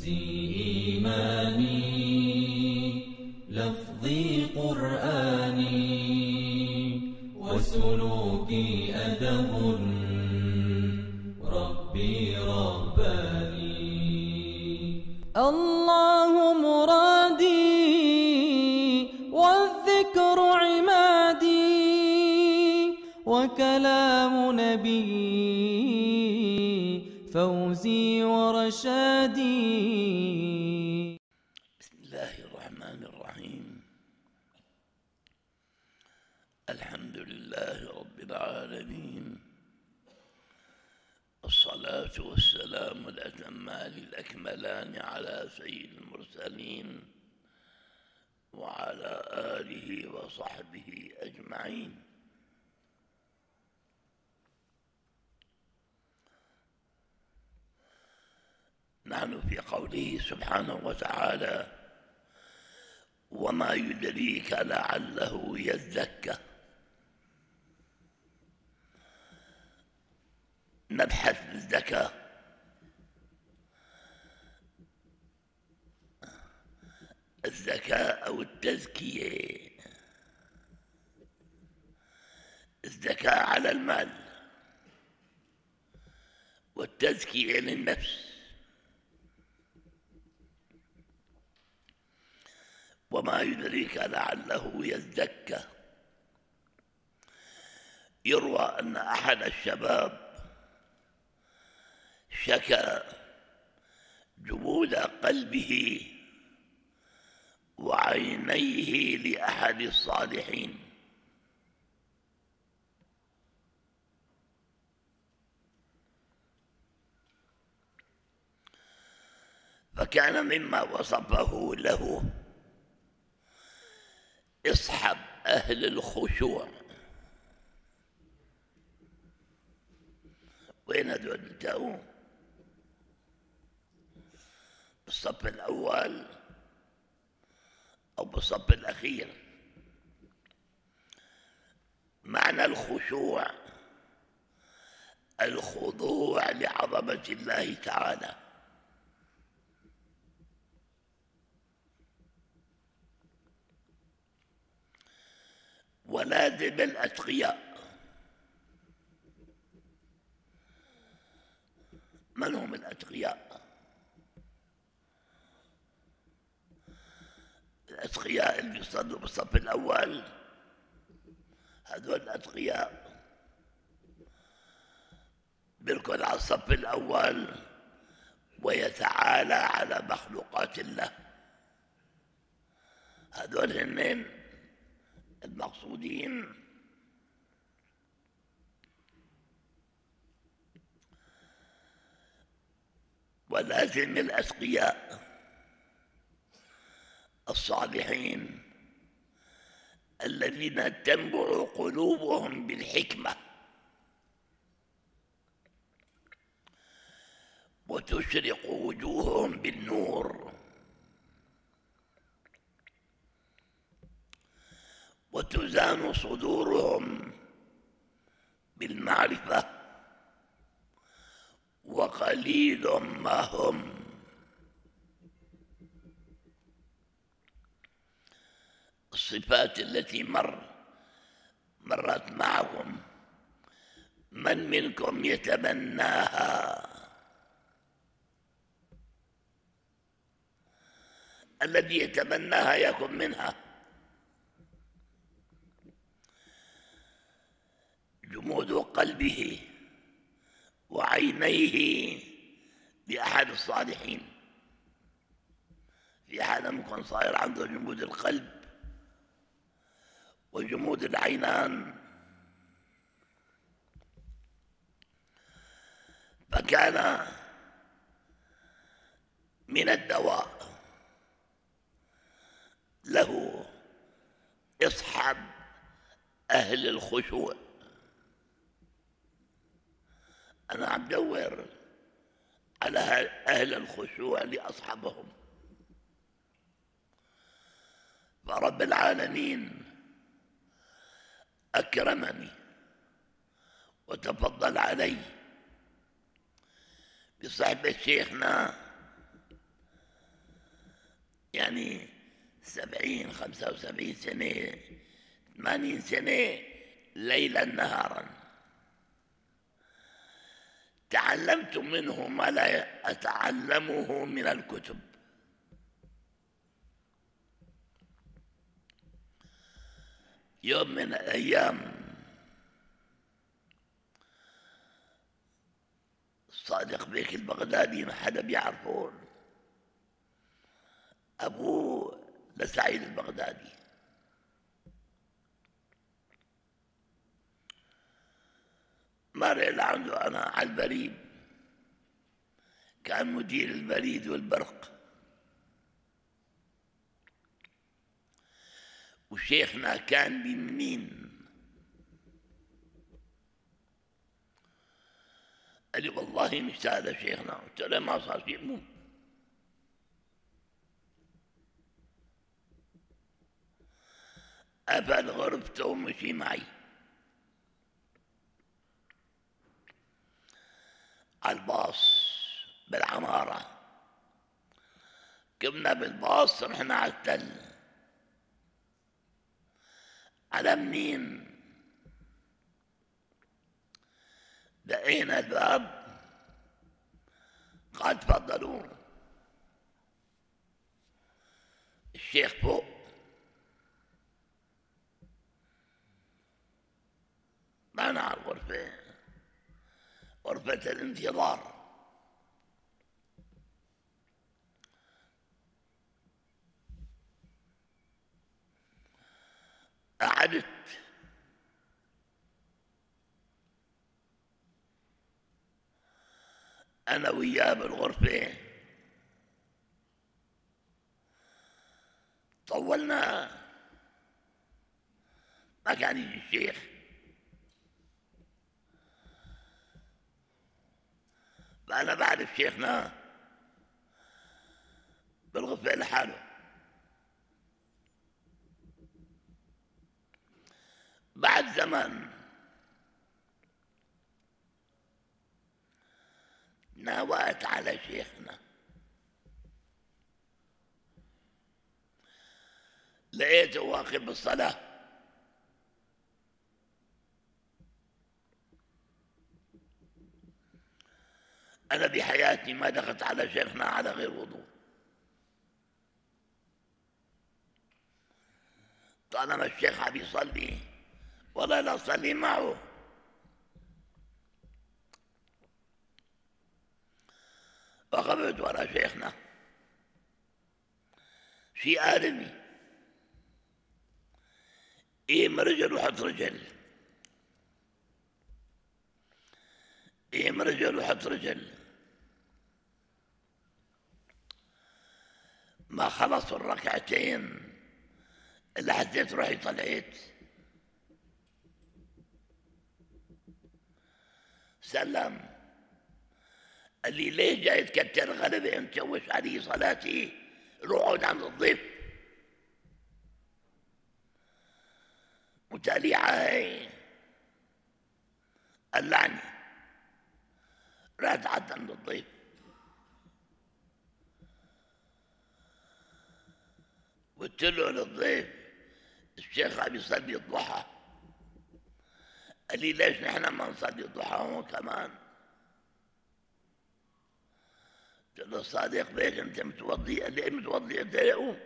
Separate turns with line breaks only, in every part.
نفسي إيماني لفظي قرآني وسلوكي أدب ربي رباني.
الله مرادي والذكر عمادي وكلام نبي فوزي ورشادي
بسم الله الرحمن الرحيم الحمد لله رب العالمين الصلاة والسلام الأتمان الأكملان على سيد المرسلين وعلى آله وصحبه أجمعين. نحن في قوله سبحانه وتعالى وما يدريك لعله يزكى. نبحث بالزكاة الزكاة أو التزكية. الزكاة على المال والتزكية للنفس. وما يدريك لعله يزكى. يروى أن أحد الشباب شكى جمود قلبه وعينيه لأحد الصالحين. فكان مما وصفه له اصحب أهل الخشوع. وين هذول جاءوا بالصف الأول أو بالصف الأخير. معنى الخشوع الخضوع لعظمة الله تعالى. ولازم الأتقياء من هم الأتقياء؟ الأتقياء اللي بيصلوا بالصف الأول. هذول الأتقياء بيركض على الصف الأول ويتعالى على مخلوقات الله. هذول هنين المقصودين. ولازم الأسقياء الصالحين الذين تنبع قلوبهم بالحكمة وتشرق وجوههم بالنور وتزان صدورهم بالمعرفة وقليل ما هم الصفات التي مر مرت معكم من منكم يتمناها؟ الذي يتمناها يكن منها. جمود قلبه وعينيه لأحد الصالحين. في حال ممكن صاير عنده جمود القلب وجمود العينان. فكان من الدواء له إصحاب أهل الخشوع. أنا عم دور على أهل الخشوع لأصحابهم. فرب العالمين أكرمني وتفضل علي بصحبة شيخنا يعني سبعين خمسة وسبعين سنة ثمانين سنة ليلا نهارا. تعلمت منه ما لا أتعلمه من الكتب. يوم من الأيام. صادق بيك البغدادي ما حدا بيعرفون. أبوه لسعيد البغدادي. مر لعنده أنا على البريد. كان مدير البريد والبرق. وشيخنا كان بمنين قال لي والله مش هذا شيخنا. قلت له ما صار شيء. مو. قفل غرفته ومشي معي. الباص بالعمارة. كنا بالباص رحنا على التل. على منين دقينا الباب. قال تفضلوا. الشيخ فوق. على الغرفة غرفة الانتظار. قعدت. أنا وياه بالغرفة. طولنا. ما كان يجي الشيخ. فأنا بعرف شيخنا. بالغرفة لحاله. بعد زمان. نوات على شيخنا. لقيته واقف بالصلاة. أنا بحياتي ما دخلت على شيخنا على غير وضوء. طالما الشيخ عم يصلي ولا لا أصلي معه وقفت ورا شيخنا. في آدمي إيم رجل وحط رجل. إيم رجل وحط رجل. ما خلصوا الركعتين اللي حسيت روحي طلعت. سلم. قال لي ليه جاي تكتر غلبة متشوش علي صلاتي؟ روح اقعد عند الضيف. وتاليعة هي قلعني. رحت قعدت عند الضيف. قلت له للضيف الشيخ عم يصلي الضحى. قال لي ليش نحن ما نصلي هون كمان؟ قلت له صادق بيك انت متوضي؟ قال لي متوضي؟ انت يقوم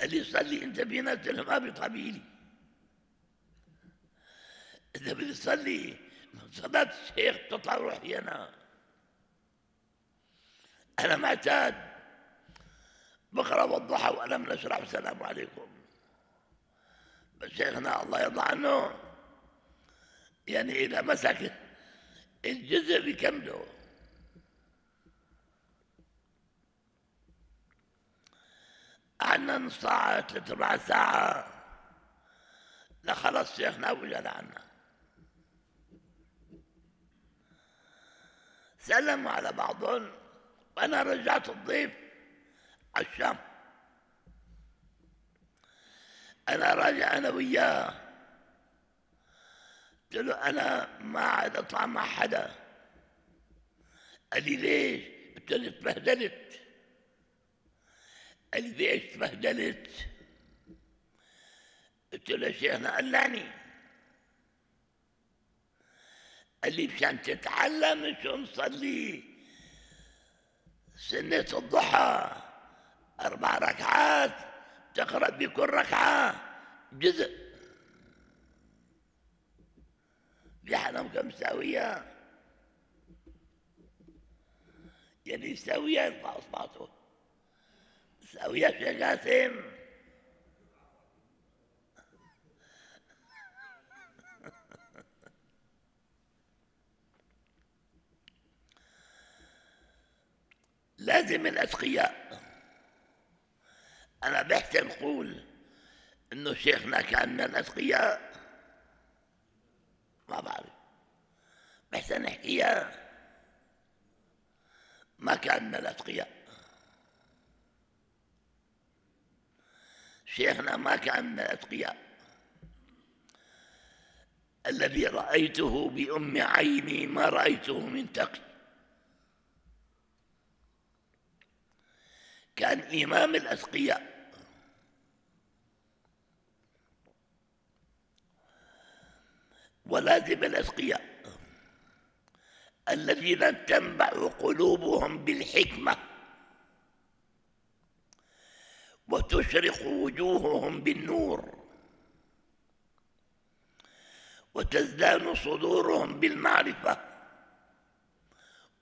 قال لي صلي انت بينا؟ قلت له ما بقبيلي إذا بدي تصلي من صلاة الشيخ تطلع روحي أنا أنا معتاد. بقرأ والضحى والم نشرح السلام عليكم. شيخنا الله يرضى عنه. يعني إذا مسك الجزء بيكمله قعدنا نص ساعة. ثلاث أربع ساعة لخلص شيخنا وجد عنا. سلموا على بعضهم. وأنا رجعت الضيف على الشام. أنا راجع أنا وياه. قلت له أنا ما عاد أطلع مع حدا. قال لي ليش؟ قلت له اتبهدلت. قال لي ليش تبهدلت قلت له شيخنا قلعني قال لي مشان تتعلم شو نصلي سنة الضحى أربع ركعات. تقرأ بكل ركعة. جزء. جهنم كم ساوية؟ يعني ساوية يرفع إصبعته. ساوية يا قاسم. لازم الأتقياء أنا بحسن نقول إنه شيخنا كان من الأتقياء. ما بعرف. بحسن نحكيها ما كان من الأتقياء. شيخنا ما كان من الأتقياء. الذي رأيته بأم عيني ما رأيته من تقي. كان إمام الأتقياء. ولازم الأتقياء الذين تنبع قلوبهم بالحكمة وتشرق وجوههم بالنور وتزدان صدورهم بالمعرفة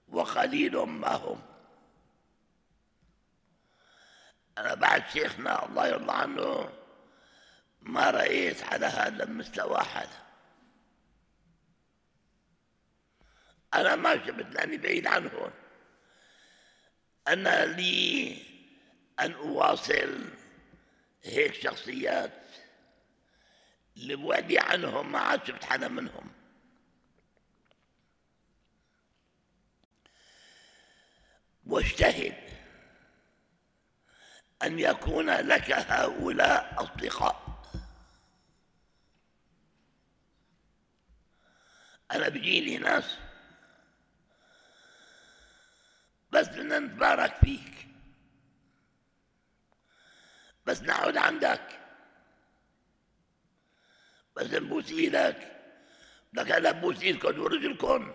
وقليل ما هم. أنا بعد شيخنا الله يرضى عنه ما رأيت على هذا المستوى حدا أنا ما شفت لأني بعيد عنهم أنا لي أن أواصل هيك شخصيات لبعدي عنهم ما عاد شفت حدا منهم. واجتهد. أن يكون لك هؤلاء أصدقاء. أنا بيجيني ناس بس بدنا نتبارك فيك. بس نقعد عندك. بس نبوس إيدك. لك أنا بوس إيدكم ورجلكم.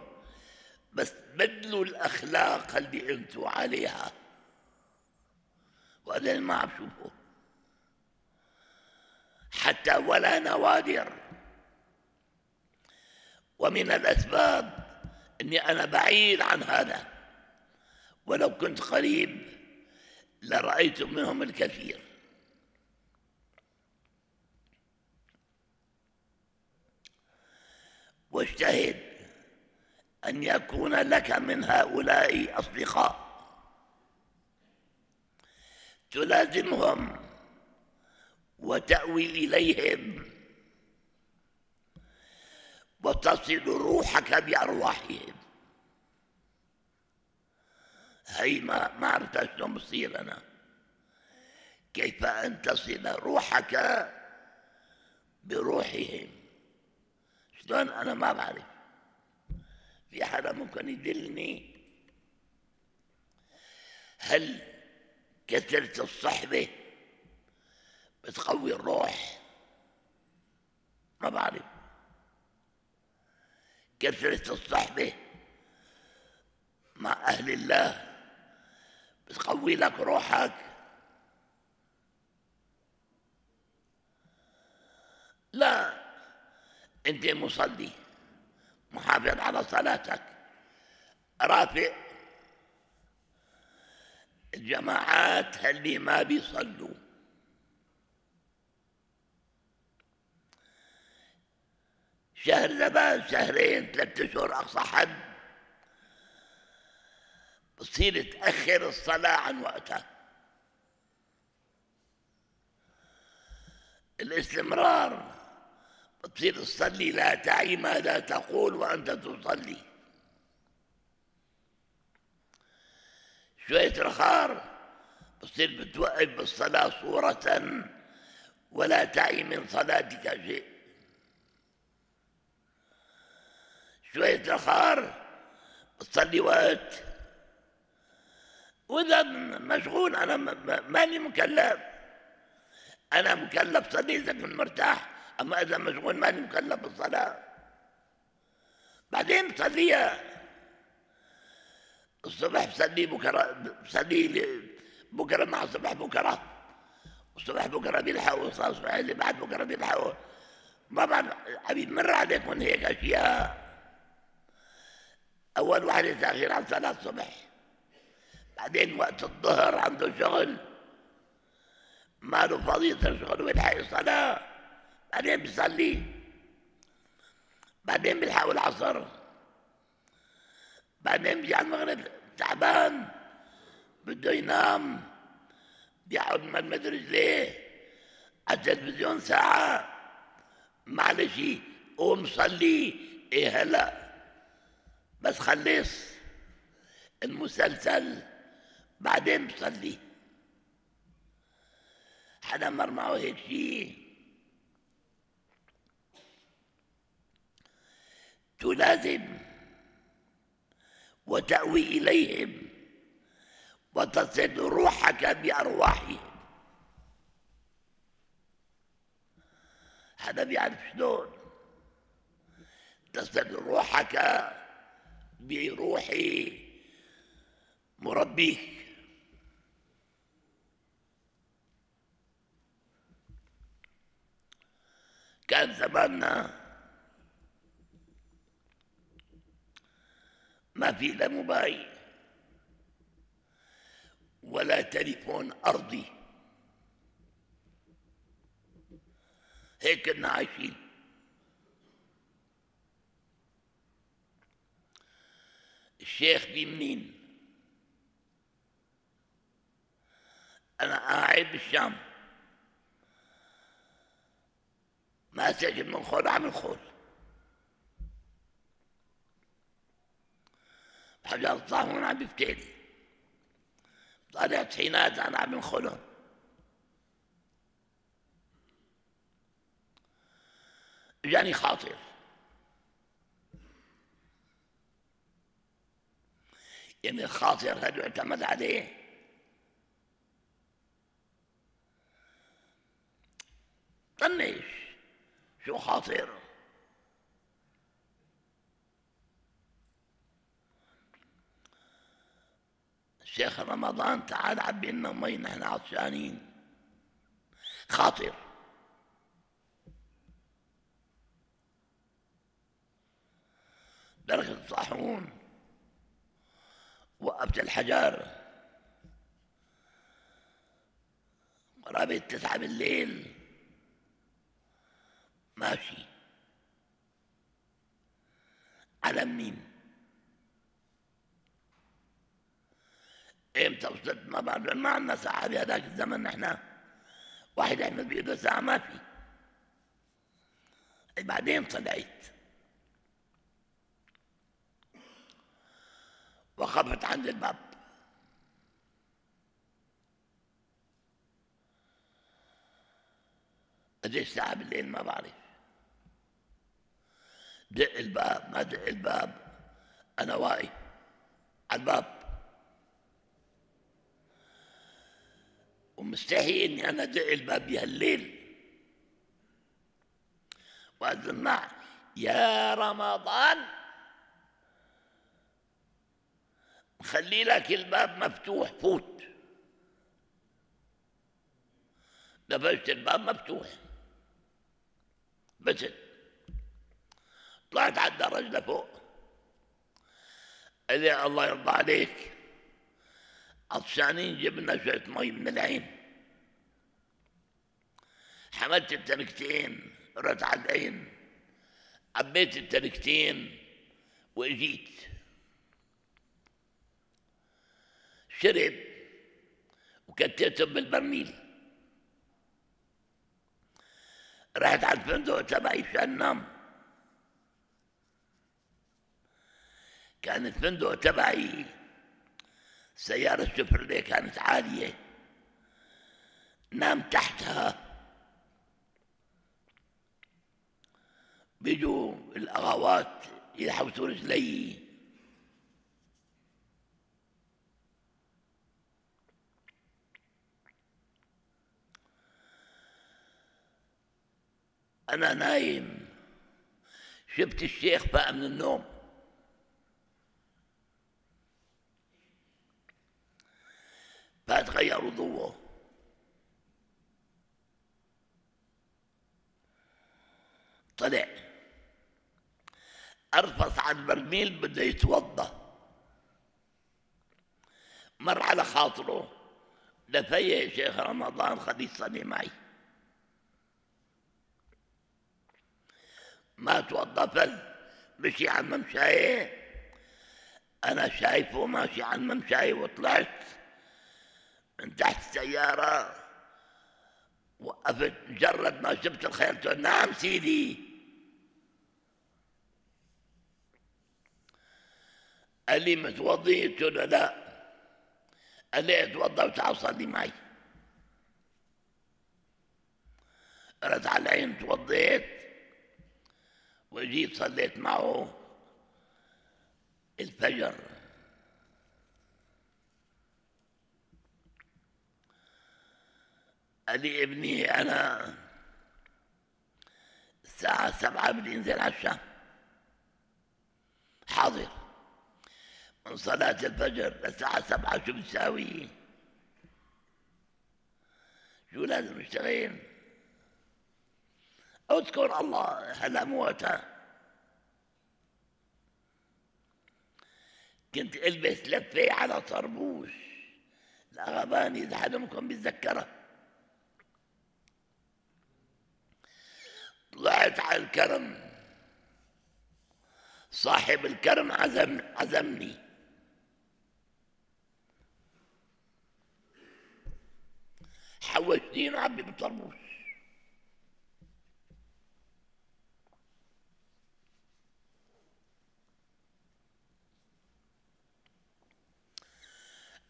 بس بدلوا الأخلاق اللي أنتوا عليها. وهذا ما عم شوفه. حتى ولا نوادر. ومن الأسباب أني أنا بعيد عن هذا. ولو كنت قريب لرأيت منهم الكثير. واجتهد أن يكون لك من هؤلاء أصدقاء. تلازمهم وتأوي إليهم. وتصل روحك بأرواحهم. هي ما ما عرفت شلون بصير أنا. كيف أن تصل روحك بروحهم. شلون أنا ما بعرف. في حدا ممكن يدلني. هل كثرة الصحبة بتقوي الروح. ما بعرف كثرة الصحبة مع أهل الله بتقوي لك روحك. لا انت مصلي محافظ على صلاتك. رافع الجماعات اللي ما بيصلوا. شهر زمان شهرين ثلاثة أشهر اقصى حد بتصير تأخر الصلاة عن وقتها. الاستمرار. بتصير تصلي لا تعي ماذا تقول وأنت تصلي. شوية رخار بتصير بتوقف بالصلاة صورة ولا تعي من صلاتك شيء. شوية رخار بتصلي وقت. وإذا مشغول أنا ماني مكلف. أنا مكلف صلي إذا كنت مرتاح أما إذا مشغول ماني مكلف بالصلاة. بعدين بصليها. الصبح بصلي بكرة بصلي بكرة مع الصبح بكرة. الصبح بكرة بيلحقوا الصبح اللي بعد بكرة بيلحقوا. ما بعرف حبيب مر عليكم هيك أشياء. أول واحد يتأخر عن صلاة الصبح. بعدين وقت الظهر عنده شغل. ما له فاضي شغل ويلحق الصلاة بعدين بيصلي. بعدين بيلحق العصر. بعدين بيجي على المغرب تعبان بده ينام بيقعد مد رجليه على التلفزيون ساعة. معلش قوم صلي. إيه هلا؟ بس خلص المسلسل بعدين بصلي. حدا مر معه هيك شيء تلازم وتأوي إليهم وتصل روحك بأرواحهم. هذا بيعرف شلون؟ تصل روحك بروح مربيك. كان زماننا ما في لا موبايل. ولا تليفون أرضي. هيك كنا عايشين. الشيخ بيمنين أنا قاعد بالشام. ماسك المنخول عامل خول حجر الطاهون عم بفتيل طالع طحينات أنا عم خلهم جاني خاطر. يعني الخاطر هل يعتمد عليه. طنش. شو خاطر؟ شيخ رمضان تعال عبي لنا مي نحن عطشانين. خاطر. درجة الطاحون وقفت الحجر. قرابة تسعة بالليل. ماشي. على مين؟ إمتى وصلت؟ ما بعرف ما عندنا ساعة بهذاك الزمن نحن. واحد يعمل بإيده ساعة ما في. بعدين طلعت. وقفت عند الباب. قديش ساعة بالليل ما بعرف. دق الباب ما دق الباب. أنا واقف على الباب. ومستحي إني أنا أدق الباب بهالليل وأسمع يا رمضان خلي لك الباب مفتوح فوت. دفشت الباب مفتوح. بس. طلعت على الدرج لفوق قال لي الله يرضى عليك. عطشانين جبنا شوية مي من العين. حملت التركتين رحت على العين. عبيت التركتين واجيت شرب وكتيتهم بالبرميل. رحت على الفندق تبعي عشان نام كان الفندق تبعي سيارة شفرلي كانت عالية. نام تحتها. بيجوا الأغوات يحوسوا رجلي. أنا نايم. شفت الشيخ بقى من النوم. فتغير وضوءه طلع. أرفص على البرميل بده يتوضأ مر على خاطره. لفي شيخ رمضان خليه يصلي معي. ما توظف مشي على الممشاية أنا شايفه ماشي على الممشاية وطلعت. من تحت السيارة وقفت مجرد ما شفت الخير قلت نعم سيدي. قال لي متوضي قلت له لا. قال لي اتوضى وتعال صلي معي. رد على العين توضيت وجيت صليت معه. الفجر لي ابني أنا الساعة سبعة بدي انزل على الشام. حاضر. من صلاة الفجر للساعة سبعة شو بتساوي؟ شو لازم اشتغل؟ أذكر الله هلا مو وقتها. كنت ألبس لفه على طربوش. الاغباني إذا حدا منكم بيتذكرها طلعت على الكرم صاحب الكرم عزم عزمني. حوشتين عبي بالطربوش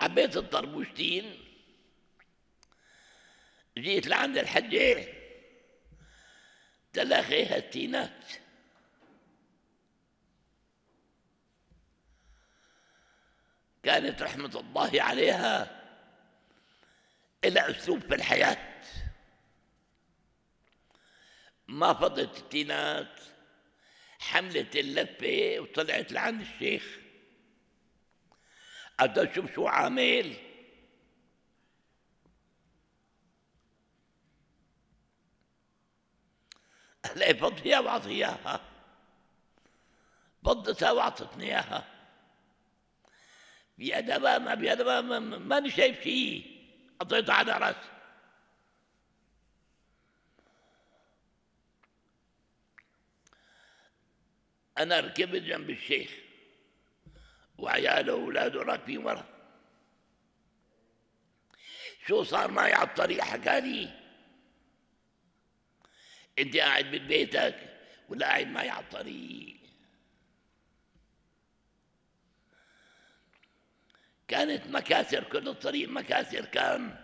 عبيت الطربوشتين جيت لعند الحجة تلاقيها التينات كانت رحمة الله عليها إلى أسلوب في الحياة. ما فضت التينات حملت اللفة وطلعت لعند الشيخ. بدي أشوف شو عامل. هلا فضيها واعطي اياها فضتها واعطتني اياها بيدها ما بيدها ما ماني شايف شيء. اعطيتها على راسي أنا ركبت جنب الشيخ. وعياله واولاده راكبين ورا شو صار معي على الطريق؟ حكى لي انت قاعد ببيتك ولا قاعد معي على الطريق. كانت مكاسر كل الطريق مكاسر. كان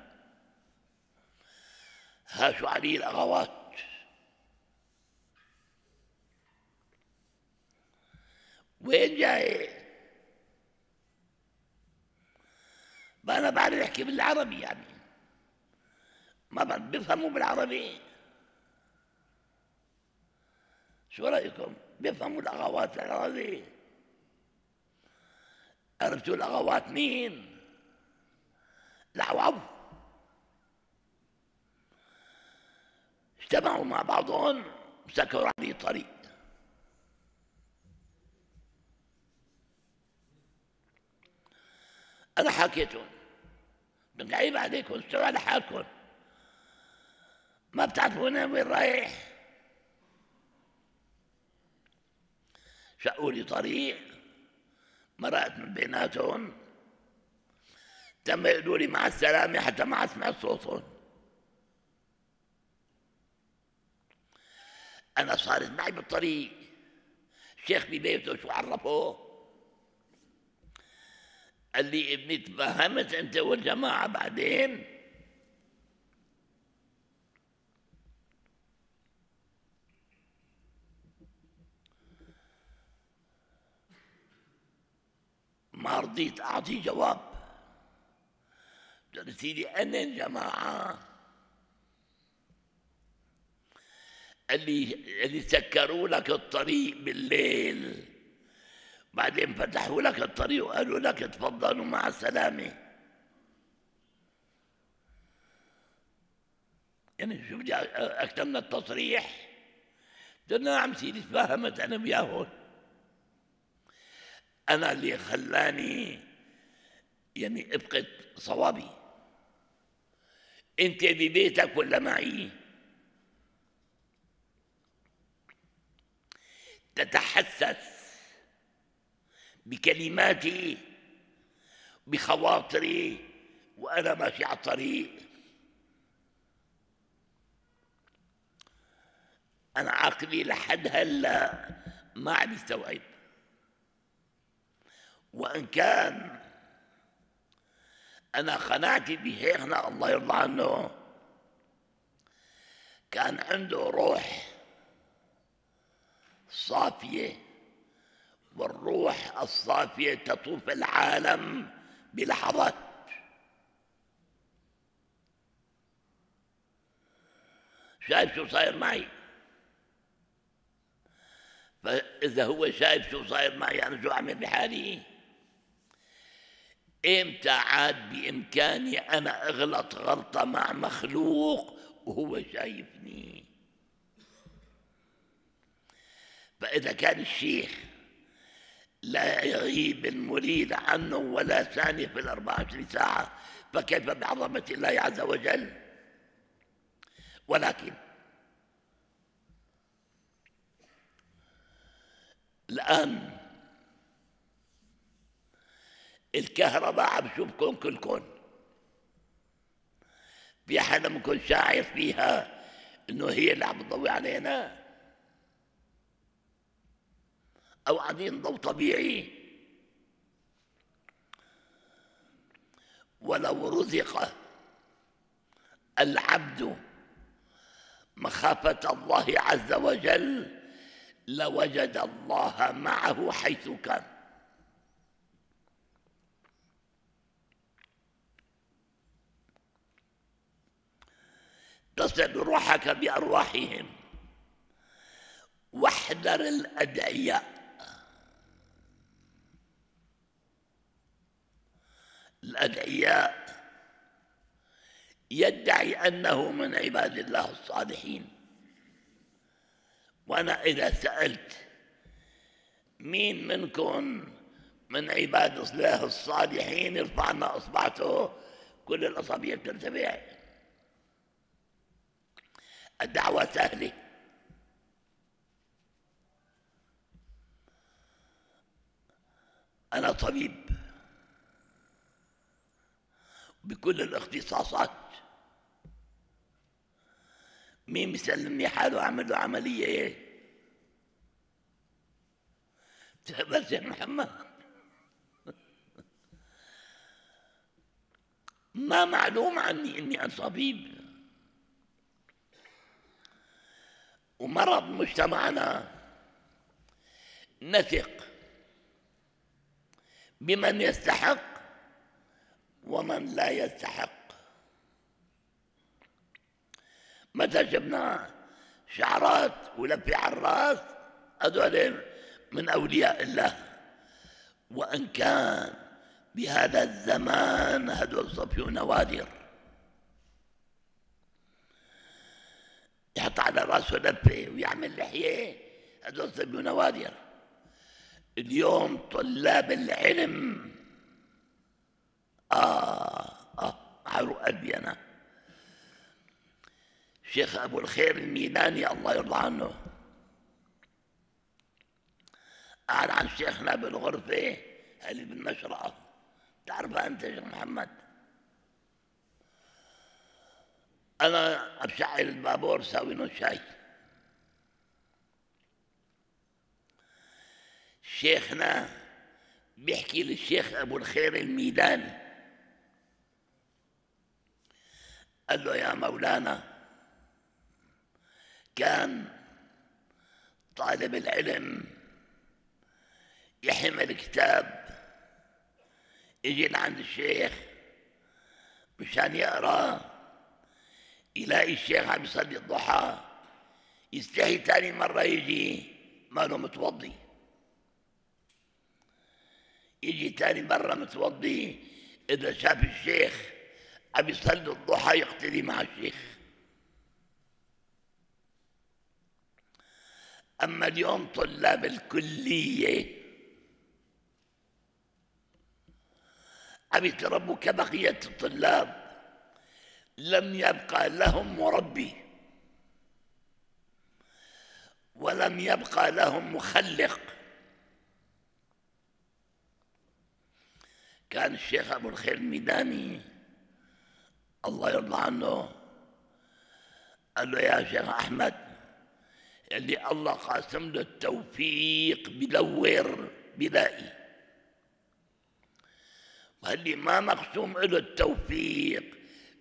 هاشوا علي الاغوات وين جاي؟ ما أنا بعرف أحكي بالعربي يعني. ما بيفهموا بالعربي. شو رأيكم؟ بيفهموا الأغوات بالعربي عرفتوا الأغوات مين؟ العوض اجتمعوا مع بعضهم سكروا علي طريق. أنا حكيتهم. بنعيب عليكم استووا على حالكم ما بتعرفون وين رايح؟ شقوا لي طريق مرقت من بيناتهم. تم يقولوا لي مع السلامة حتى ما أسمع صوتهم. أنا صارت معي بالطريق. الشيخ ببيته شو عرفه قال لي ابني تفهمت أنت والجماعة بعدين. ما رضيت أعطي جواب. قلت لي أنا الجماعه اللي اللي سكروا لك الطريق بالليل. بعدين فتحوا لك الطريق وقالوا لك تفضلوا مع السلامة يعني شوف أكتمنا التصريح. قلت نعم سيدي تفاهمت أنا وياهم أنا اللي خلاني يعني ابقت صوابي. أنت ببيتك ولا معي؟ تتحسس بكلماتي بخواطري وأنا ماشي على الطريق. أنا عقلي لحد هلأ ما عم يستوعب. وإن كان أنا قناعتي بشيخنا الله يرضى عنه كان عنده روح صافية والروح الصافية تطوف العالم بلحظات. شايف شو صاير معي؟ فإذا هو شايف شو صاير معي أنا شو أعمل بحالي؟ إمتى عاد بإمكاني أنا أغلط غلطة مع مخلوق وهو شايفني؟ فإذا كان الشيخ لا يغيب المريد عنه ولا ثانية في الأربعة وعشرين ساعة فكيف بعظمة الله عز وجل؟ ولكن الآن الكهرباء عم بشوفكم كلكم في حدا منكم شاعر فيها إنه هي اللي عم تضوي علينا. أو قاعدين ضوء طبيعي. ولو رزق العبد مخافة الله عز وجل لوجد الله معه حيث كان. تصل روحك بأرواحهم. واحذر الأدعياء. الأدعياء يدعي أنه من عباد الله الصالحين. وأنا إذا سألت مين منكم من عباد الله الصالحين يرفعنا إصبعته كل الأصابع ترتفع. الدعوة سهلة. أنا طبيب. بكل الاختصاصات. مين مسلمني حاله أعمل له عملية إيه؟ بس يا محمد. ما معلوم عني إني أنا طبيب. ومرض مجتمعنا. نثق بمن يستحق ومن لا يستحق. متى شفنا شعرات ولفي على الراس؟ هذول من أولياء الله. وإن كان بهذا الزمان هذول صفيوا نوادر. يحط على راسه لفه ويعمل لحيه هذول صفيوا نوادر اليوم طلاب العلم. آه آه عروا قلبي أنا. شيخ أبو الخير الميلاني الله يرضى عنه. قال عن شيخنا بالغرفة اللي بالمشرقة تعرفها أنت يا شيخ محمد؟ أنا أبشعل البابور ساوي له شاي. شيخنا بيحكي للشيخ أبو الخير الميداني قال له يا مولانا كان طالب العلم يحمل كتاب يجي لعند الشيخ مشان يقراه يلاقي الشيخ عم يصلي الضحى. يستحي ثاني مرة يجي ما له متوضي. يجي ثاني مرة متوضي إذا شاف الشيخ عم يصلي الضحى يقتدي مع الشيخ. أما اليوم طلاب الكلية. عم يتربوا كبقية الطلاب. لم يبقى لهم مربي ولم يبقى لهم مخلق. كان الشيخ أبو الخير الميداني الله يرضى عنه قال له يا شيخ أحمد اللي الله قاسم له التوفيق بدور بلاقي واللي ما مقسوم له التوفيق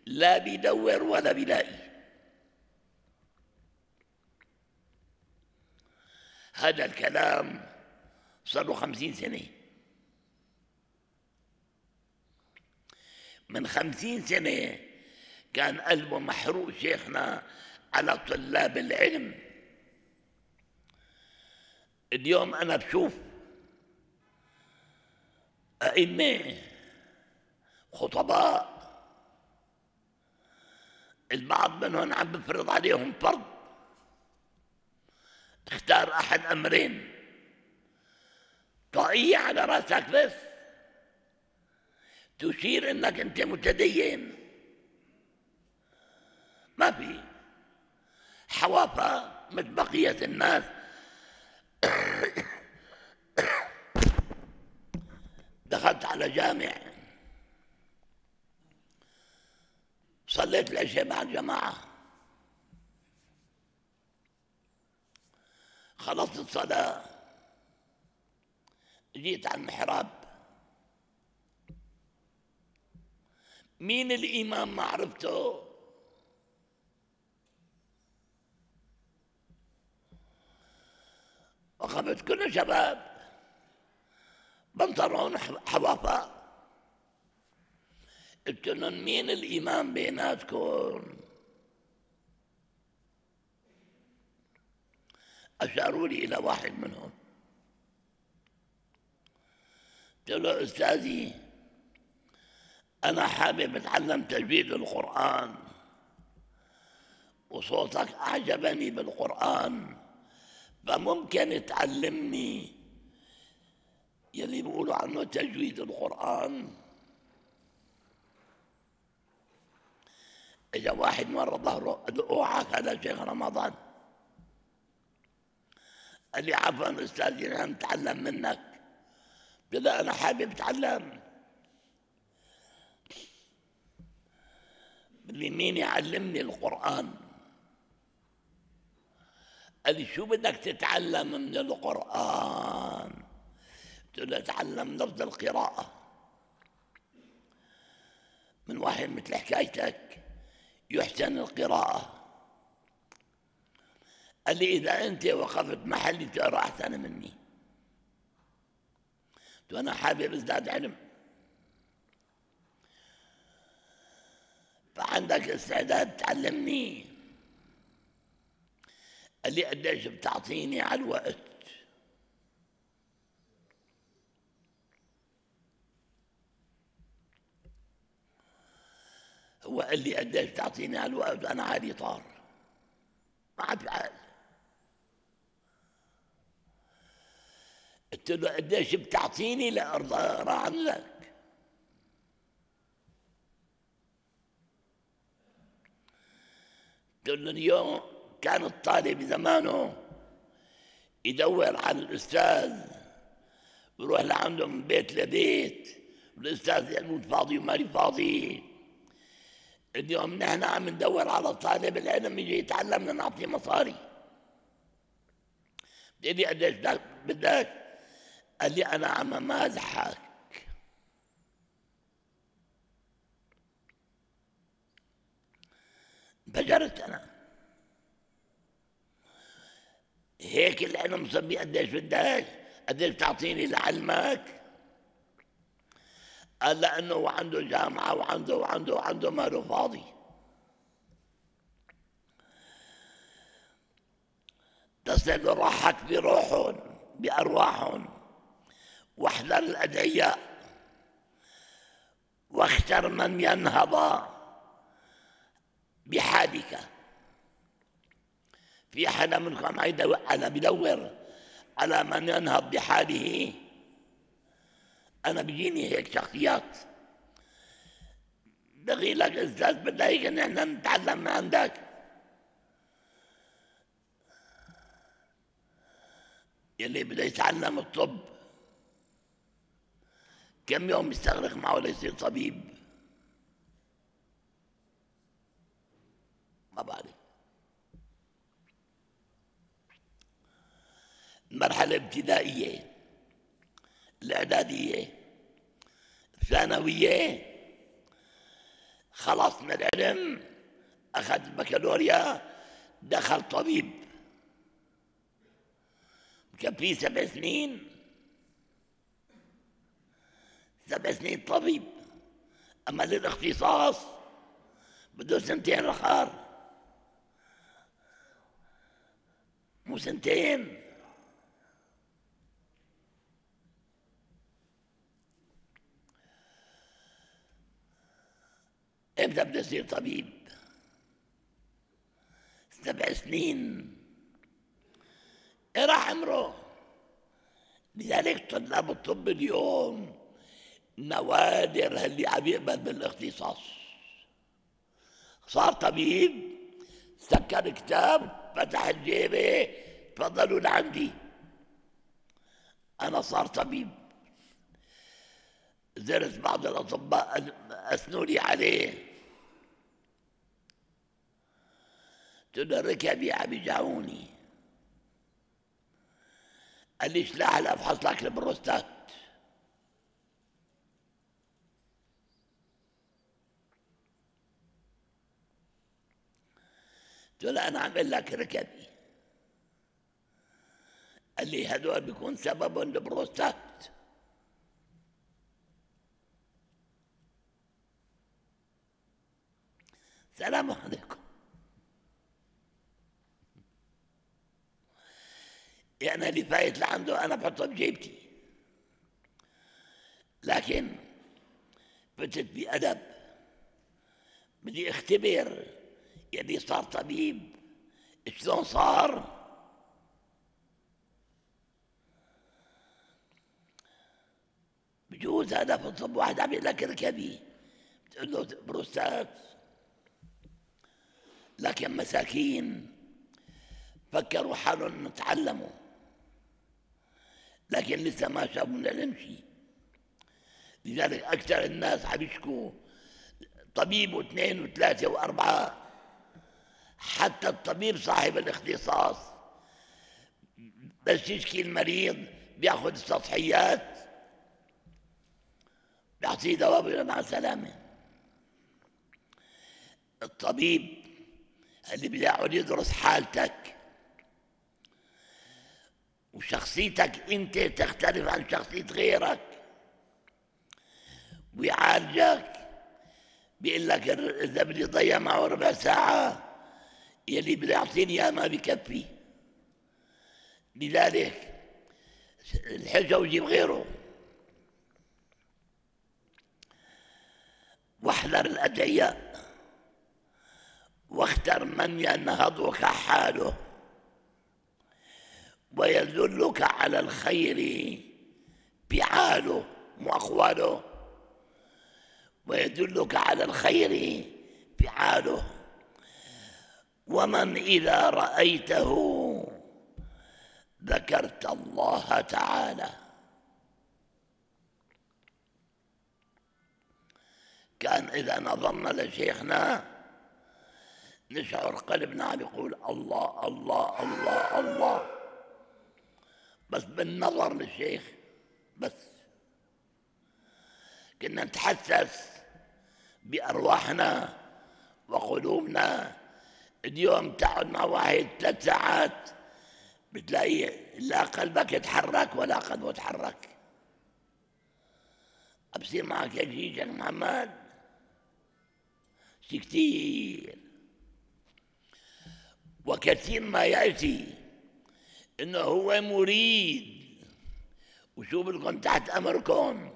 لا بدور ولا بلاقي هذا الكلام صار له خمسين سنة. من خمسين سنة كان قلبه محروق شيخنا على طلاب العلم. اليوم أنا بشوف أئمة خطباء البعض منهم عم بفرض عليهم فرض. اختار أحد أمرين. طاقية على رأسك بس. تشير إنك أنت متدين. ما في. حوافة مثل بقية الناس. دخلت على جامع. صليت العشاء مع الجماعة. خلصت الصلاة. جيت على المحراب. مين الإمام ما عرفته؟ وقفت كل شباب بنطلون حوافة. قلت لهم مين الإمام بيناتكم؟ أشاروا لي إلى واحد منهم. قلت له أستاذي أنا حابب أتعلم تجويد القرآن وصوتك أعجبني بالقرآن فممكن تعلمني؟ يلي بيقولوا عنه تجويد القرآن. إذا واحد مرة ظهره هذا شيخ رمضان. قال لي عفوا أستاذي أنا نتعلم منك. قلت له أنا حابب أتعلم. اللي مين يعلمني القرآن؟ قال لي شو بدك تتعلم من القرآن؟ قلت له أتعلم لفظ القراءة. من واحد مثل حكايتك. يحسن القراءة. قال لي إذا أنت وقفت محلي تقرأ أحسن مني. قلت أنا حابب أزداد علم. فعندك استعداد تعلمني. قال لي قديش بتعطيني على الوقت. هو قال لي قديش بتعطيني على الوقت أنا عادي طار. ما عاد بعال قلت له قديش بتعطيني؟ لارضى عنك قلت له اليوم كان الطالب زمانه يدور على الأستاذ يروح لعنده من بيت لبيت الأستاذ يموت فاضي ومالي فاضي. اليوم نحن عم ندور على طالب العلم يجي يتعلمنا نعطيه مصاري. بدي لي قديش بدك؟ قال لي أنا عم مازحك. انفجرت أنا. هيك العلم مصبي قديش بدك؟ قديش بتعطيني لعلمك؟ قال لأنه وعنده جامعة وعنده وعنده وعنده ماله فاضي. تصل روحك بروح بأرواح واحذر الأدعياء واختر من ينهض بحالك في حدا منكم أنا بدور على من ينهض بحاله. أنا بيجيني هيك شخصيات. بغي لك أستاذ بدنا هيك نحن نتعلم من عندك. يلي بده يتعلم الطب. كم يوم يستغرق معه ليصير طبيب. ما بعرف. المرحلة الابتدائية الإعدادية الثانوية خلص من العلم أخذ البكالوريا دخل طبيب. كان في سبع سنين. سبع سنين طبيب. أما للاختصاص بده سنتين رخار مو سنتين. إمتى بدي اصير طبيب. سبع سنين. راح عمره لذلك طلاب الطب اليوم نوادر اللي عم يقبل بالاختصاص. صار طبيب سكر كتاب فتح الجيبة تفضلوا لعندي. أنا صار طبيب. زرت بعض الأطباء اثنوا لي عليه. ركبي عم يجعوني قال لي اشلح أفحص لك البروستات. قلت له أنا اعمل لك ركبي. قال لي هدول بيكون سببهم البروستات. السلام عليكم. يعني اللي فايت لعنده أنا بحطه بجيبتي. لكن فتت بأدب بدي اختبر يعني صار طبيب شلون صار؟ بجوز هذا في الطب واحد عم يقول لك اركبي. بتقول له بروستات لكن مساكين فكروا حالهم تعلموا لكن لسه ما شافوا العلم شيء لذلك أكثر الناس عم يشكوا طبيب واثنين وثلاثة وأربعة. حتى الطبيب صاحب الاختصاص بس يشكي المريض بياخذ السطحيات بيعطيه دواء مع السلامة. الطبيب اللي بيقعد يدرس حالتك وشخصيتك انت تختلف عن شخصية غيرك. ويعالجك بيقول لك إذا بدي ضيع معه ربع ساعة يلي بده يعطيني إياه ما بكفي. لذلك الحجة وجيب غيره. واحذر الأدعياء واختر من ينهضك حاله. ويدلك على الخير فعاله وأقواله ويدلك على الخير فعاله ومن إذا رأيته ذكرت الله تعالى. كان إذا نظرنا لشيخنا نشعر قلبنا عم يقول الله الله الله الله. بس بالنظر للشيخ بس. كنا نتحسس بأرواحنا وقلوبنا. اليوم تقعد مع واحد ثلاث ساعات. بتلاقي لا قلبك يتحرك ولا قلبه يتحرك. أبصير معك يا جيجك محمد. شي كتير. وكثير ما يأتي. إنه هو مريد. وشو بدكم تحت امركم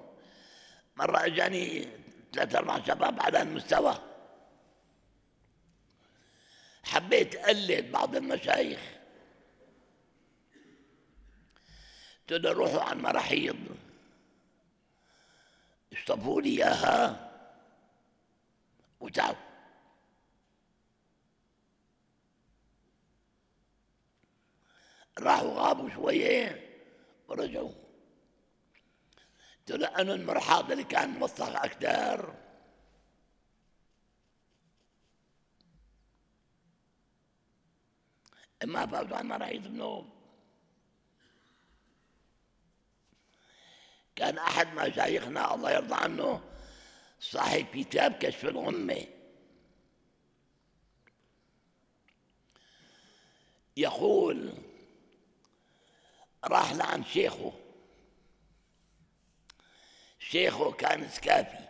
مرة أجاني ثلاث أربع شباب على المستوى. حبيت أقلد بعض المشايخ. قلت روحوا على المراحيض. اشطفوا لي إياها. وتعالوا راحوا غابوا شوية. ورجعوا أنا المرحاض اللي كان موسخ أكثر. ما فاتوا عن مراحيض النوم. كان أحد مشايخنا الله يرضى عنه صاحب كتاب كشف الغمة. يقول راح لعند شيخه. شيخه كان سكافي.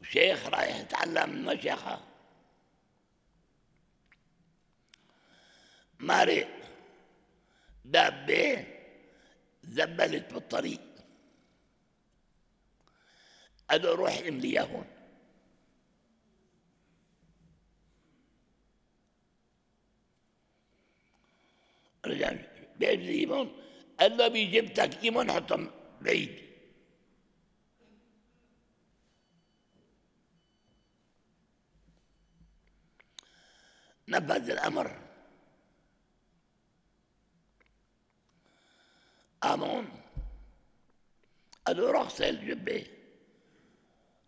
وشيخ رايح يتعلم المشيخة مرق دابة زبلت بالطريق. قال له روح امليها هون. رجع بيجي ايمون قال له بجبتك ايمون حطهم بعيد. نفذ الأمر. آمون. قالوا روح غسل الجبه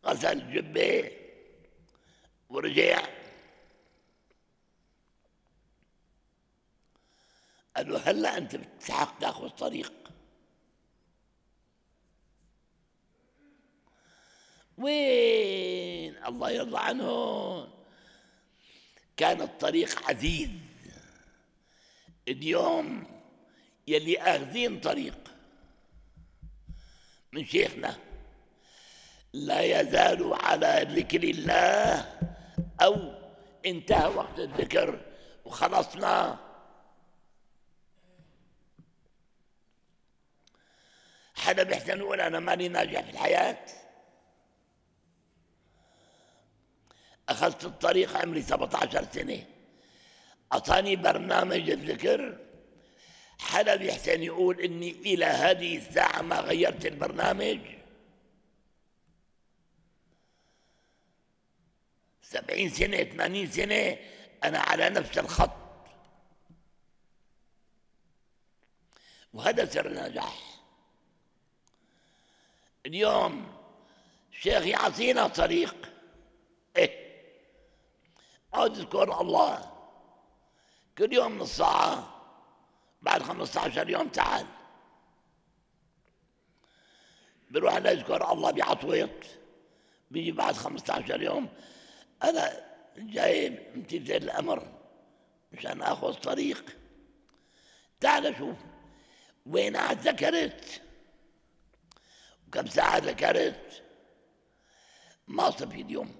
غسل الجبه ورجع. قال له هلا انت بتستحق تاخذ طريق وين؟ الله يرضى عنهم. كان الطريق عزيز. اليوم يلي أخذين طريق. من شيخنا. لا يزال على ذكر الله أو انتهى وقت الذكر وخلصنا. حدا بيحسن يقول أنا ماني ناجح في الحياة؟ أخذت الطريق عمري 17 سنة. أعطاني برنامج الذكر. حدا بيحسن يقول إني إلى هذه الساعة ما غيرت البرنامج. سبعين سنة ثمانين سنة أنا على نفس الخط. وهذا سر النجاح. اليوم الشيخ يعطينا طريق إيه. اذكر الله. كل يوم نص ساعة بعد 15 يوم تعال. بروح نذكر الله بعطويط. بيجي بعد 15 يوم. أنا جايب امتثال الأمر مشان آخذ طريق. تعال شوف وين عاد وكم ساعة ذكرت؟ ما صفي اليوم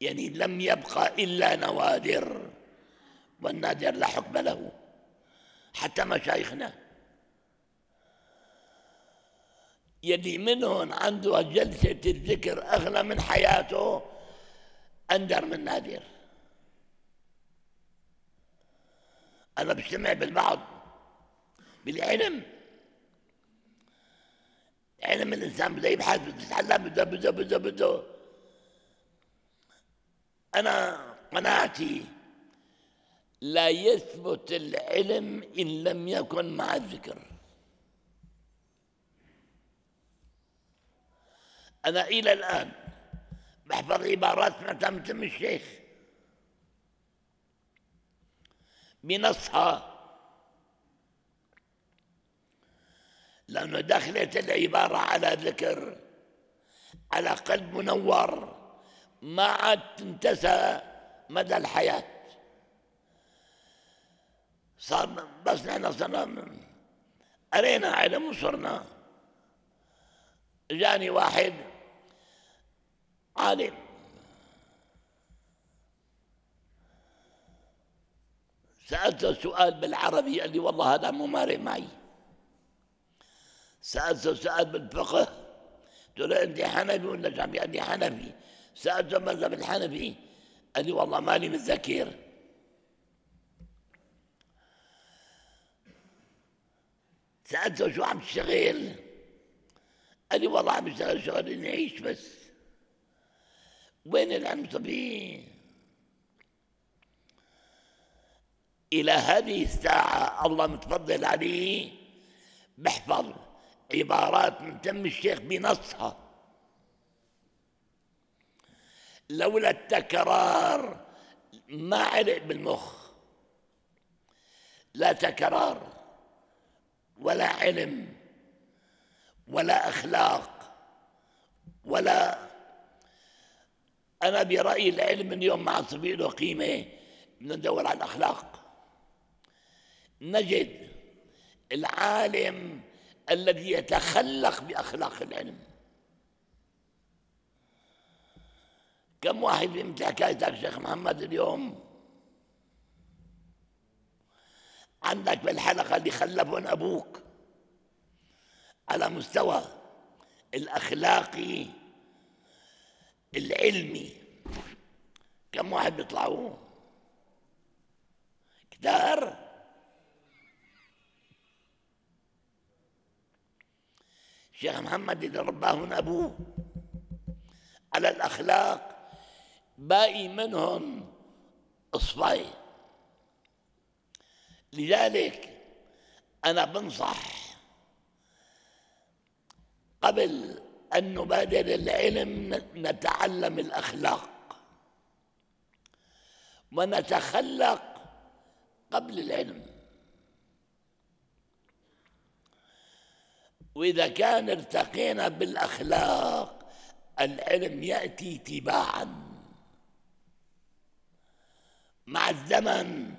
يعني لم يبقى إلا نوادر والنادر لا حكم له حتى مشايخنا. يلي منهم عنده جلسة الذكر أغلى من حياته أندر من نادر. أنا بجتمع بالبعض بالعلم. علم الإنسان بده يبحث بده يتعلم بده بده بده بده. أنا قناعتي لا يثبت العلم إن لم يكن مع الذكر. أنا إلى الآن بحفظ عبارات سمعتها من تم الشيخ. بنصها لأنه دخلت العبارة على ذكر على قلب منور ما عاد تنتسى مدى الحياة. صار بس نحن صرنا قرينا علم وصرنا. جاني واحد عالم. سألته سؤال بالعربي قال لي والله هذا مو مارق معي. سألته سؤال بالفقه قلت له أنت حنفي ولا شافعي؟ قال لي حنفي سألته مذهب الحنفي قال لي والله ماني متذكر سألته شو عم تشتغل؟ قال لي والله عم اشتغل شغل إني أعيش بس وين العلم صبي؟ إلى هذه الساعة الله متفضل عليه بحفظ عبارات من تم الشيخ بنصها. لولا التكرار ما علق بالمخ. لا تكرار ولا علم ولا أخلاق ولا أنا برايي العلم اليوم ما عاد له قيمه بدنا ندور على الأخلاق. نجد العالم الذي يتخلق بأخلاق العلم. كم واحد مثل حكايتك شيخ محمد اليوم؟ عندك بالحلقة اللي خلفهم أبوك. على مستوى الأخلاقي العلمي. كم واحد بيطلعوا كتار. شيخ محمد اللي رباهن أبوه. على الأخلاق باقي منهم إصبعي. لذلك أنا بنصح قبل أن نبادر العلم نتعلم الأخلاق. ونتخلق قبل العلم. وإذا كان ارتقينا بالأخلاق العلم يأتي تباعا. مع الزمن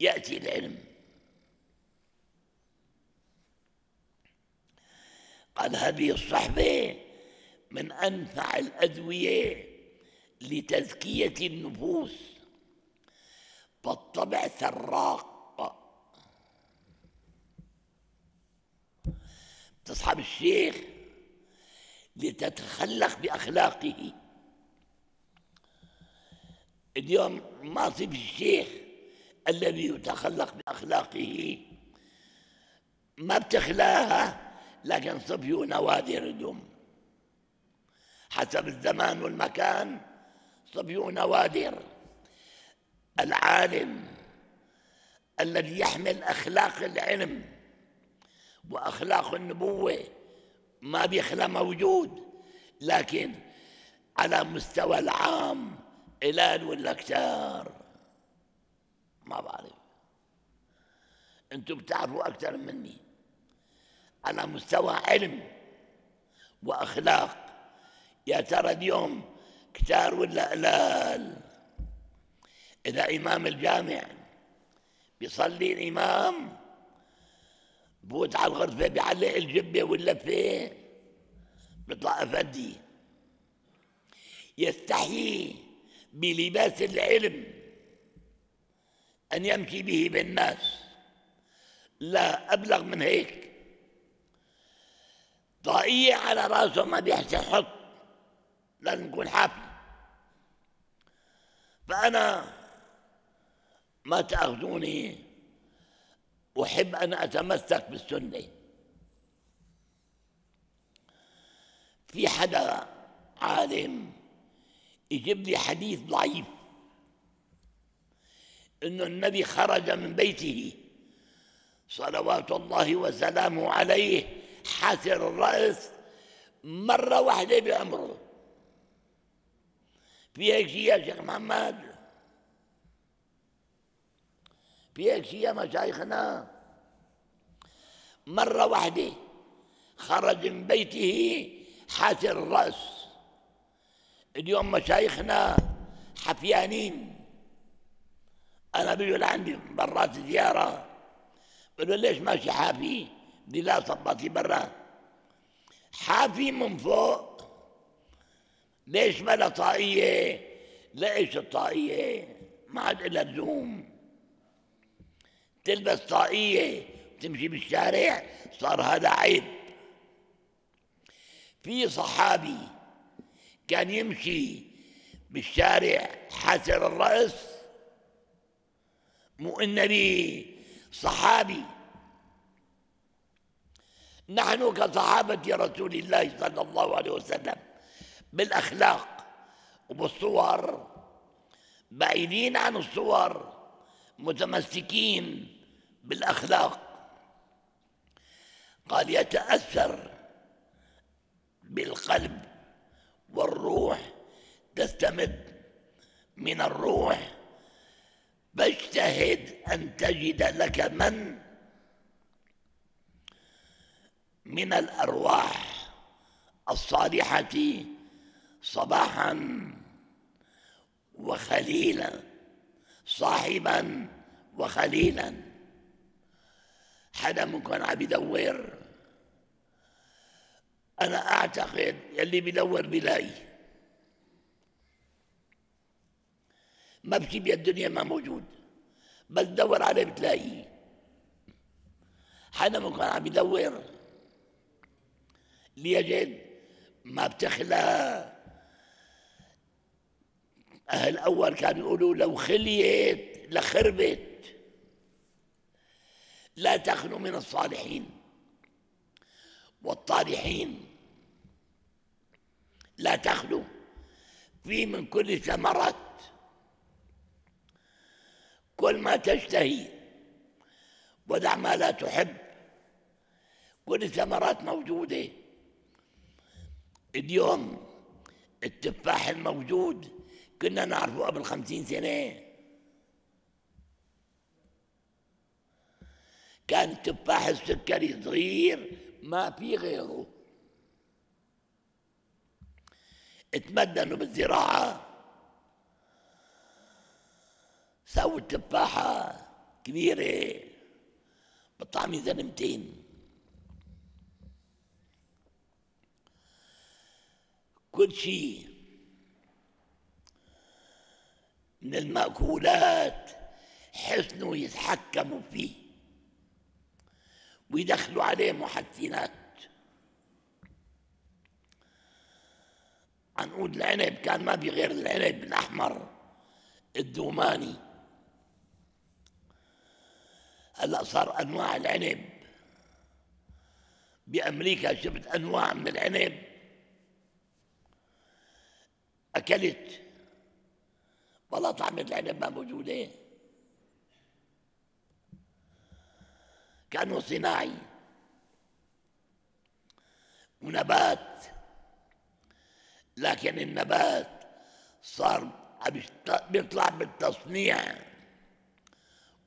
يأتي العلم. قال هذه الصحبة من أنفع الأدوية لتزكية النفوس فالطبع سراق تصحب الشيخ لتتخلق بأخلاقه. اليوم ما في الشيخ الذي يتخلق بأخلاقه. ما بتخلاها لكن صفيوا نوادر اليوم حسب الزمان والمكان صفيوا نوادر العالم الذي يحمل أخلاق العلم وأخلاق النبوة ما بيخلى موجود لكن على مستوى العام قلال ولا كتار؟ ما بعرف. أنتم بتعرفوا أكثر مني. على مستوى علم وأخلاق يا ترى اليوم كتار ولا قلال إذا إمام الجامع بيصلي الإمام بوت على الغرفة بيعلق الجبة واللفة. بيطلع أفندي. يستحيي بلباس العلم أن يمشي به بالناس. لا أبلغ من هيك. طاقية على راسه ما بيحسن حط. لازم يكون حافي فأنا ما تأخذوني أحب أن أتمسك بالسنة. في حدا عالم يجيب لي حديث ضعيف أن النبي خرج من بيته صلوات الله وسلامه عليه حاسر الرأس مرة واحدة بعمره. في هيك شيء يا شيخ محمد؟ شيء يا مشايخنا. مرة واحدة خرج من بيته حاسر الرأس. اليوم مشايخنا حفيانين. أنا بيجوا لعندي برات زيارة. بقول ليش ماشي حافي؟ دي لا صبتي برا. حافي من فوق. ليش بلا طاقية؟ ليش الطاقية؟ ما عاد إلا لزوم تلبس طاقية تمشي بالشارع صار هذا عيب. في صحابي كان يمشي بالشارع حاسر الرأس. مو النبي صحابي. نحن كصحابة رسول الله صلى الله عليه وسلم بالأخلاق وبالصور بعيدين عن الصور. متمسكين بالأخلاق. قال يتأثر بالقلب والروح تستمد من الروح. فاجتهد أن تجد لك من؟ من الأرواح الصالحة صباحا وخليلا. صاحبا وخليلا. حدا منكم عم يدور؟ أنا أعتقد يلي بدور بلاقي ما بشي بالدنيا ما موجود بس دور عليه بتلاقيه. حدا منكم عم يدور؟ ليجد؟ ما بتخلى. أهل أول كانوا يقولوا لو خليت لخربت. لا تخلو من الصالحين والطالحين لا تخلو في من كل ثمرات. كل ما تشتهي. ودع ما لا تحب. كل الثمرات موجودة. اليوم التفاح الموجود. كنا نعرفه قبل خمسين سنة. كان التفاح السكري صغير ما في غيره. تمدنوا بالزراعة. سووا التفاحة كبيرة بطعم زلمتين. كل شيء من المأكولات حسنوا يتحكموا فيه. ويدخلوا عليه محسنات. عنقود العنب كان ما في غير العنب الأحمر الدوماني. هلأ صار أنواع العنب. بأمريكا شفت أنواع من العنب. أكلت والله طعمة العنب ما موجودة كأنه صناعي. ونبات. لكن النبات صار بيطلع بالتصنيع.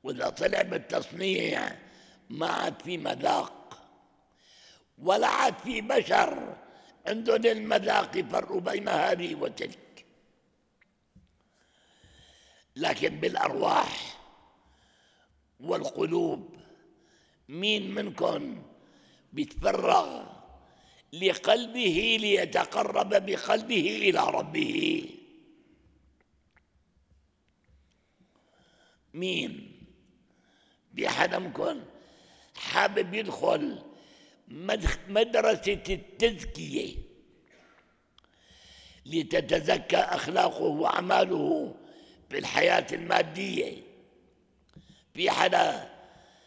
وإذا طلع بالتصنيع ما عاد في مذاق. ولا عاد في بشر عندهم المذاق يفرقوا بين هذه وتلك. لكن بالأرواح والقلوب مين منكم بيتفرغ لقلبه ليتقرب بقلبه إلى ربه؟ مين بأحد منكم حابب يدخل مدرسة التزكية لتتزكى أخلاقه وأعماله؟ في الحياة المادية. في حدا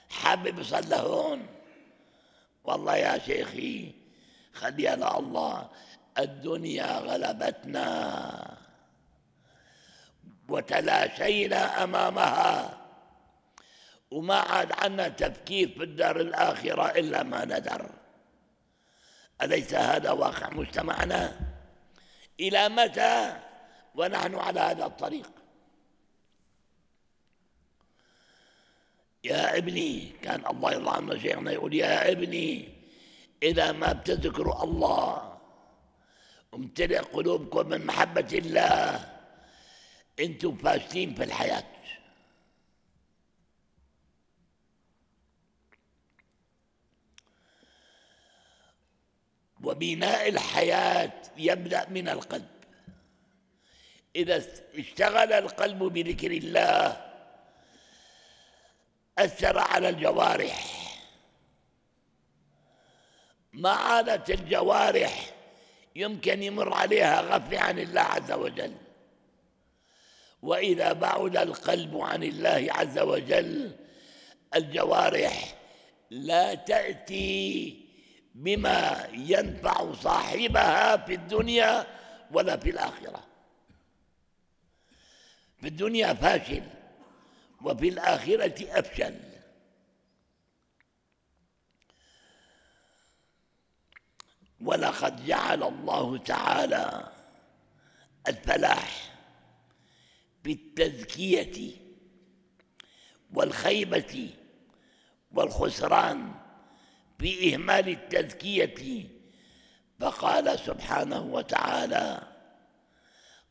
حابب يصلى هون؟ والله يا شيخي خلينا الله الدنيا غلبتنا. وتلاشينا أمامها. وما عاد عنا تفكير في الدار الآخرة إلا ما ندر. أليس هذا واقع مجتمعنا؟ إلى متى ونحن على هذا الطريق؟ يا ابني كان الله يرضى عنا شيخنا يقول يا ابني إذا ما بتذكروا الله وامتلئ قلوبكم من محبة الله أنتم فاشلين في الحياة. وبناء الحياة يبدأ من القلب. إذا اشتغل القلب بذكر الله أثر على الجوارح. ما عادت الجوارح يمكن يمر عليها غفلة عن الله عز وجل. وإذا بعد القلب عن الله عز وجل الجوارح لا تأتي بما ينفع صاحبها في الدنيا ولا في الآخرة. في الدنيا فاشل. وفي الآخرة أفشل. ولقد جعل الله تعالى الفلاح بالتزكية والخيبة والخسران بإهمال التزكية. فقال سبحانه وتعالى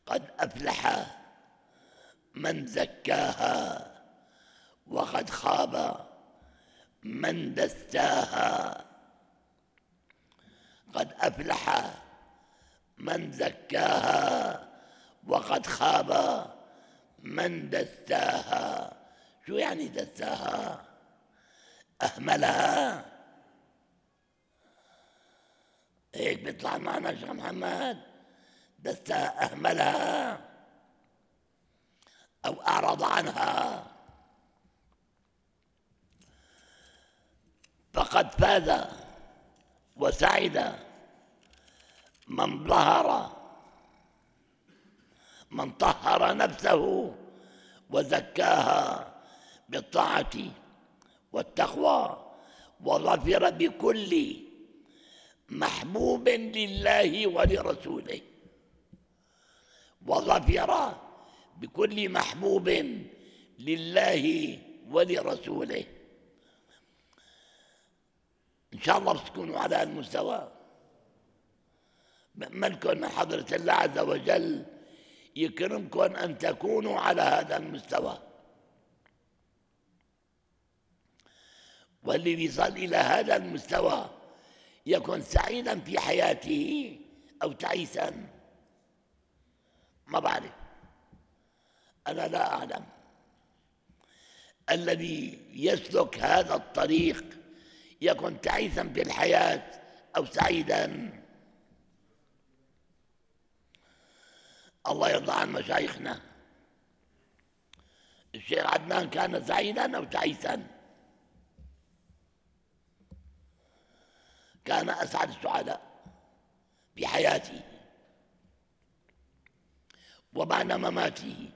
قد أفلح من زكاها وقد خاب من دساها. قد أفلح من زكاها. وقد خاب من دساها. شو يعني دساها؟ أهملها. هيك بيطلع معنا شيخ محمد. دساها أهملها. أو أعرض عنها. فقد فاز وسعد من ظهر من طهر نفسه وزكاها بالطاعة والتقوى وظفر بكل محبوب لله ولرسوله. وظفر بكل محبوب لله ولرسوله. إن شاء الله تكونوا على المستوى. ملكم حضرة الله عز وجل يكرمكم أن تكونوا على هذا المستوى. والذي يصل إلى هذا المستوى يكون سعيدا في حياته أو تعيسا. ما بعرف. أنا لا أعلم. الذي يسلك هذا الطريق يكن تعيسا في الحياة أو سعيدا. الله يرضى عن مشايخنا. الشيخ عدنان كان سعيدا أو تعيسا كان أسعد السعداء في حياته وبعد مماته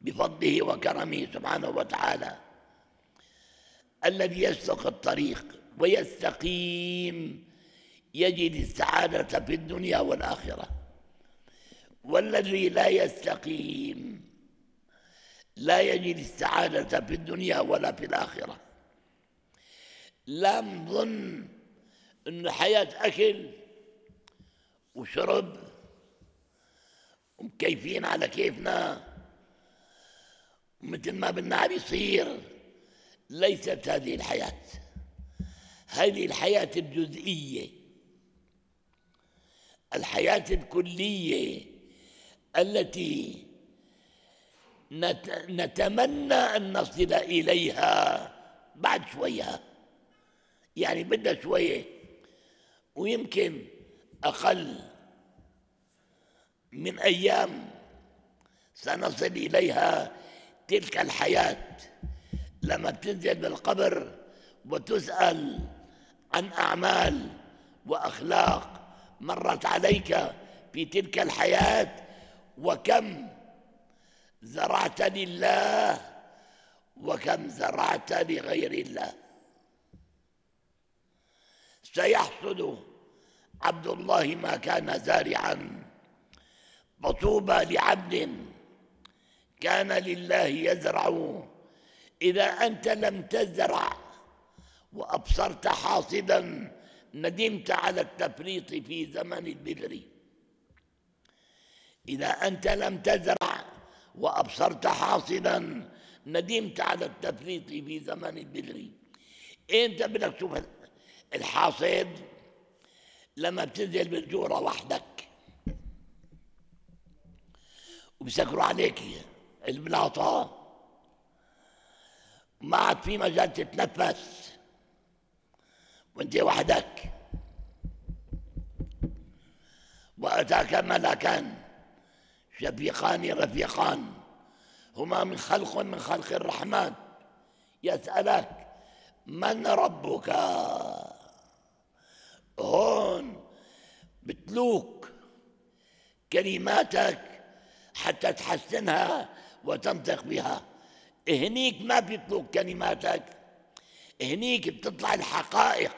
بفضله وكرمه سبحانه وتعالى. الذي يسلك الطريق ويستقيم يجد السعادة في الدنيا والآخرة. والذي لا يستقيم لا يجد السعادة في الدنيا ولا في الآخرة. لا نظن أن حياة أكل وشرب. ومكيفين على كيفنا؟ مثل ما بالنهار يصير. ليست هذه الحياة. هذه الحياة الجزئية. الحياة الكلية التي نتمنى أن نصل إليها بعد شوية. يعني بدها شوية. ويمكن أقل من أيام سنصل إليها تلك الحياة. لما تنزل بالقبر وتسأل عن أعمال وأخلاق مرت عليك في تلك الحياة وكم زرعت لله وكم زرعت لغير الله. سيحصد عبد الله ما كان زارعا. فطوبى لعبد كان لله يزرع إذا أنت لم تزرع وأبصرت حاصدا ندمت على التفريط في زمن البذر. إذا أنت لم تزرع وأبصرت حاصدا ندمت على التفريط في زمن البذر. أنت بدك تشوف الحاصد لما بتنزل بالجورة وحدك. وبسكروا عليك البلاطة. ما عاد في مجال تتنفس. وانت وحدك. وأتاك ملكان شفيقان رفيقان. هما من خلق من خلق الرحمن. يسألك من ربك؟ هون بتلوك كلماتك حتى تحسنها وتنطق بها. هنيك ما بيطلق كلماتك. هنيك بتطلع الحقائق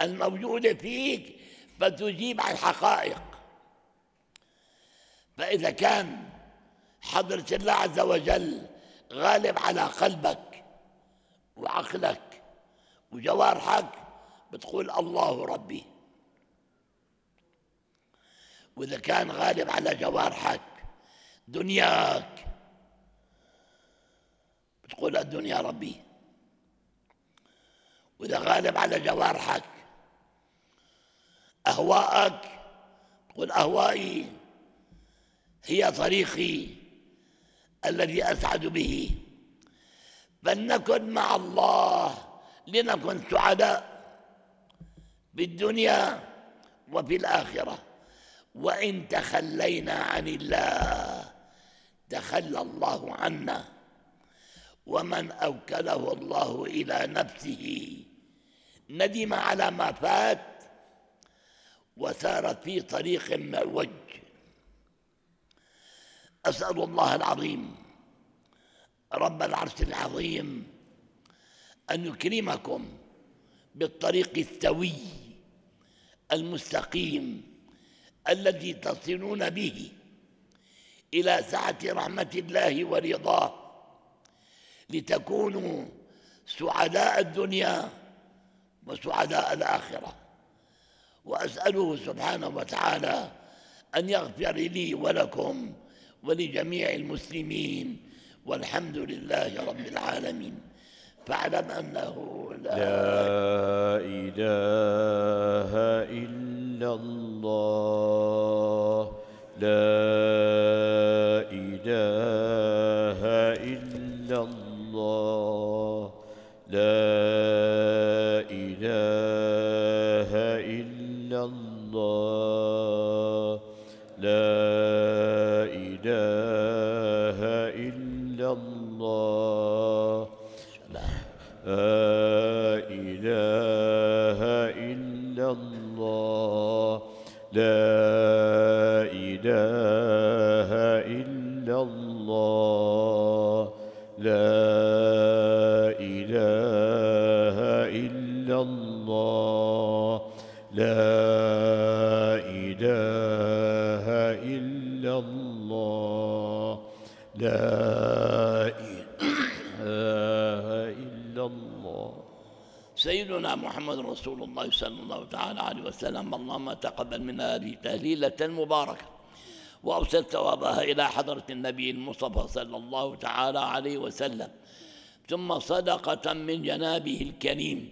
الموجودة فيك فتجيب عن الحقائق. فإذا كان حضرة الله عز وجل غالب على قلبك وعقلك وجوارحك بتقول الله ربي. وإذا كان غالب على جوارحك دنياك بتقول الدنيا ربي. وإذا غالب على جوارحك أهواءك تقول أهوائي هي طريقي الذي أسعد به. فلنكن مع الله لنكن سعداء في الدنيا وفي الآخرة. وإن تخلينا عن الله تخلى الله عنا. ومن أوكله الله إلى نفسه. ندم على ما فات وسار في طريق معوج. أسأل الله العظيم رب العرش العظيم أن يكرمكم بالطريق السوي المستقيم الذي تصلون به إلى سعة رحمة الله ورضاه. لتكونوا سعداء الدنيا وسعداء الآخرة. وأسأله سبحانه وتعالى أن يغفر لي ولكم ولجميع المسلمين والحمد لله رب العالمين. فاعلم أنه
لا, لا إله إلا الله. لا إله إلا الله.
محمد رسول الله صلى الله تعالى عليه وسلم. اللهم تقبل منا هذه تهليلة مباركة. وأوصل ثوابها إلى حضرة النبي المصطفى صلى الله تعالى عليه وسلم. ثم صدقة من جنابه الكريم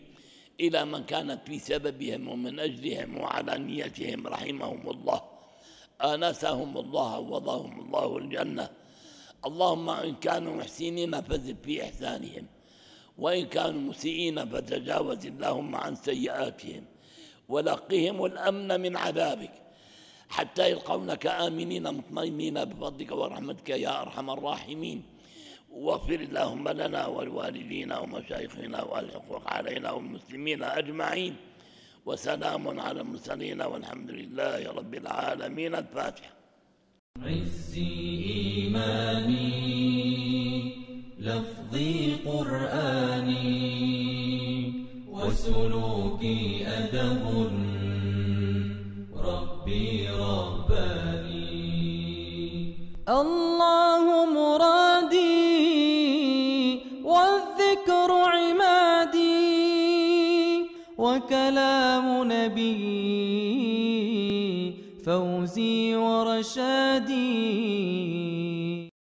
إلى من كانت في سببهم ومن أجلهم وعلى نيتهم رحمهم الله. آنسهم الله وضهم الله الجنة. اللهم إن كانوا محسنين فزد في إحسانهم. وإن كانوا مسيئين فتجاوز اللهم عن سيئاتهم ولقهم الأمن من عذابك. حتى يلقونك آمنين مطمئنين بفضلك ورحمتك يا أرحم الراحمين. واغفر اللهم لنا ولوالدينا ومشايخنا والحقوق علينا والمسلمين أجمعين. وسلام على المرسلين والحمد لله رب العالمين. الفاتحة.
عزي إيماني. لفظي قرآني وسلوكي أدب ربي رباني.
الله مرادي والذكر عمادي وكلام نبي فوزي ورشادي.